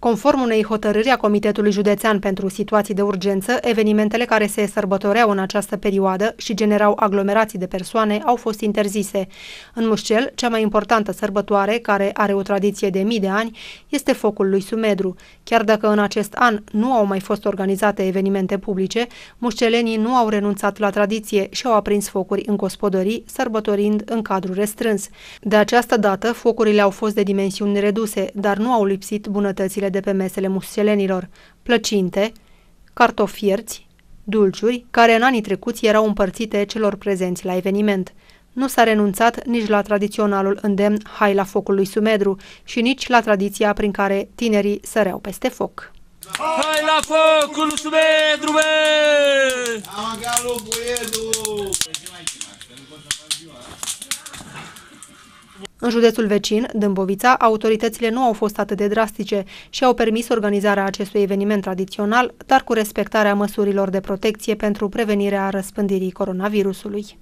Conform unei hotărâri a Comitetului Județean pentru Situații de Urgență, evenimentele care se sărbătoreau în această perioadă și generau aglomerații de persoane au fost interzise. În Mușcel, cea mai importantă sărbătoare, care are o tradiție de mii de ani, este focul lui Sumedru. Chiar dacă în acest an nu au mai fost organizate evenimente publice, mușcelenii nu au renunțat la tradiție și au aprins focuri în gospodării, sărbătorind în cadru restrâns. De această dată, focurile au fost de dimensiuni reduse, dar nu au lipsit bunătățile de pe mesele mușcelenilor, plăcinte, cartofierți, dulciuri, care în anii trecuți erau împărțite celor prezenți la eveniment. Nu s-a renunțat nici la tradiționalul îndemn hai la focul lui Sumedru și nici la tradiția prin care tinerii săreau peste foc. Hai la focul lui Sumedru, bă! În județul vecin, Dâmbovița, autoritățile nu au fost atât de drastice și au permis organizarea acestui eveniment tradițional, dar cu respectarea măsurilor de protecție pentru prevenirea răspândirii coronavirusului.